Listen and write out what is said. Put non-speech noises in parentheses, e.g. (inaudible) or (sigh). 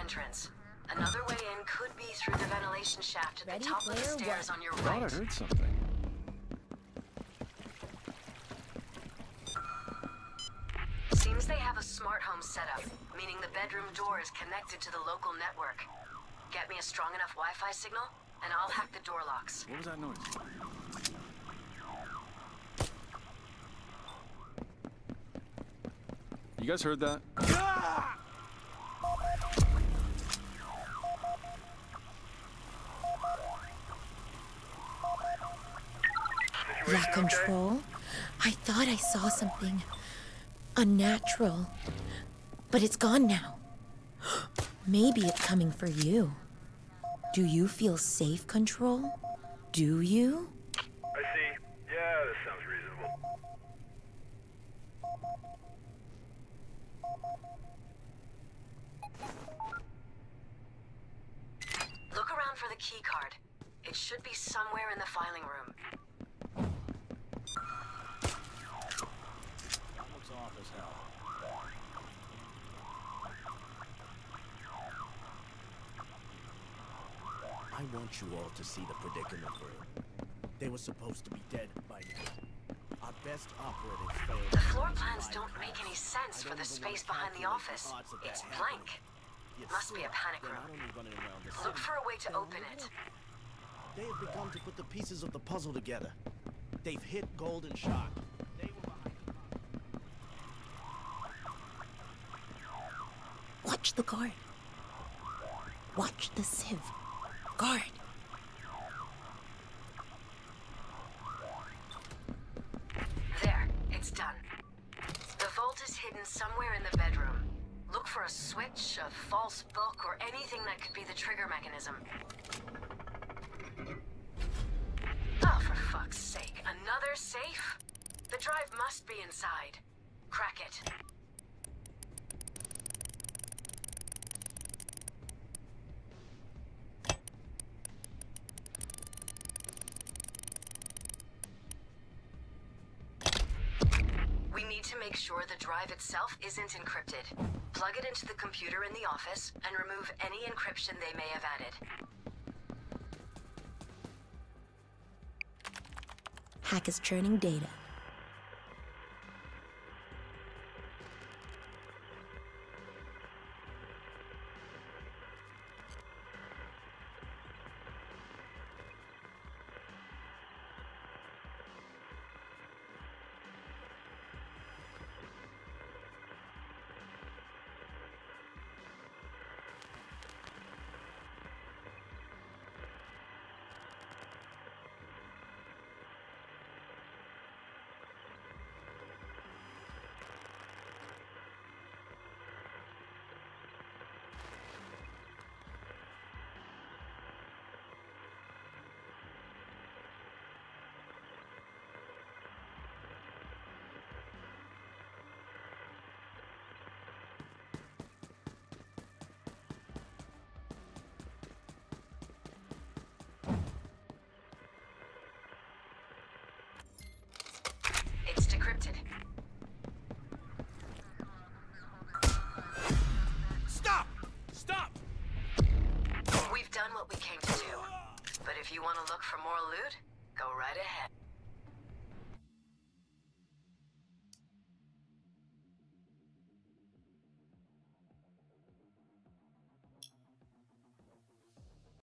entrance. Another way in could be through the ventilation shaft at Ready, the top of the stairs one. on your right. I Thought I right. heard something. Seems they have a smart home setup, meaning the bedroom door is connected to the local network. Get me a strong enough Wi-Fi signal, and I'll hack the door locks. What was that noise? You guys heard that? Yeah, control. I thought I saw something unnatural, but it's gone now. (gasps) Maybe it's coming for you. Do you feel safe, control? Do you? I see. Yeah, this sounds reasonable. Look around for the key card. It should be somewhere in the filing room. I want you all to see the predicament we're in. They were supposed to be dead by now. Our best operatives failed. The floor plans don't make any sense for the space behind the office. of It's blank. Must be a panic room. not only running around the Look for a way to open it. They have begun to put the pieces of the puzzle together. They've hit Gold and Sharke. They were behind the Watch the guard. Watch the sieve. Guard. There, it's done. The vault is hidden somewhere in the bedroom. Look for a switch, a false book, or anything that could be the trigger mechanism. Fuck's sake. Another safe? The drive must be inside. Crack it. We need to make sure the drive itself isn't encrypted. Plug it into the computer in the office and remove any encryption they may have added. Hack is churning data. It's. Stop! Stop! We've done what we came to do. But if you want to look for more loot, go right ahead.